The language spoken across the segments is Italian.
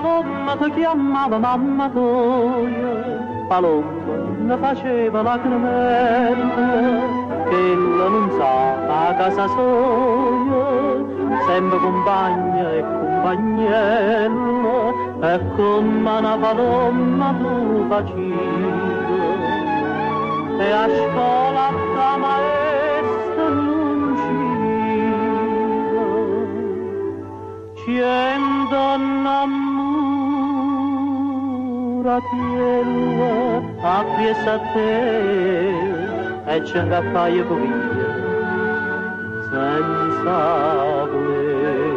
Palomma ti chiamava mamma tua, Palomma ne faceva la cremella, che non sa a casa sua, sempre compagna e compagnello, e come una palomma tu facevi. E a scuola la maestra non ci Cento innamoratiello appiessa a te e ci ingappaia via senza voler.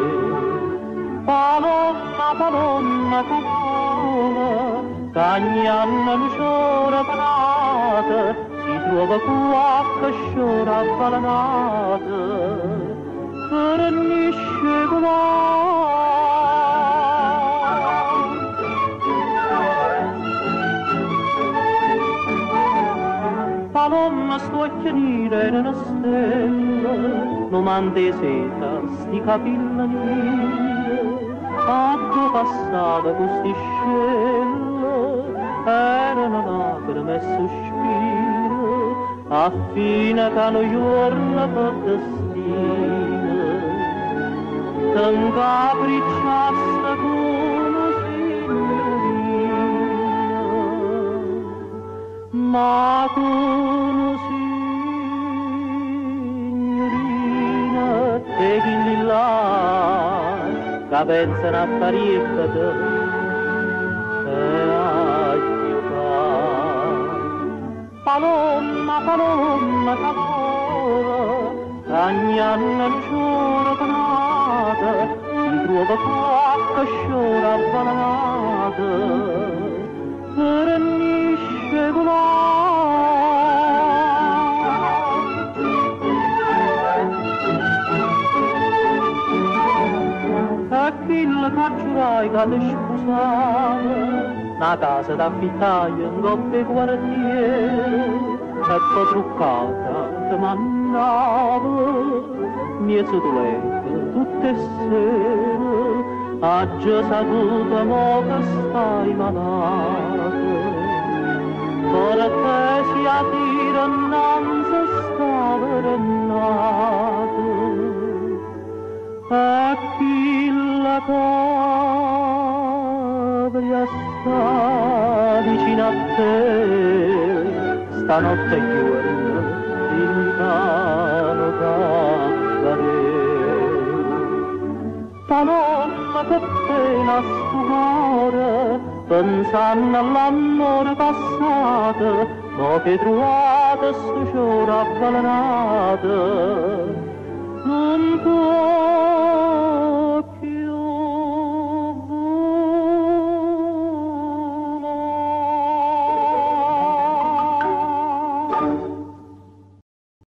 Palomma, palomma, capola, cagnanna nuciora panata, si trova qua che sciora avvalanata, fornisce Palomma sto a chiarire una stella, non mande seta, sti capilla nera, dove passava questi scello, erano lacrime e sospiro, a fine che hanno giorno per destino, tan capricciasse come signorina, ma con che pensano a pariecca e a giocare. Palomma, palomma, capora, cagnanna giuro canata, si trova qua che sciora avvalanata, 줄 가출하이 가듯이 부산을 나가서 다피타연 것배 구하르티에 햇볕 рука te mandava miezo dolente tutte sere ha già saputo mo che stai malato ora te si attira non si la cabria sta vicino a te, stanotte giorno, il cano cappare. Palomma che pena stupore, pensando all'amore passato, mo che trovate avvelenato, non può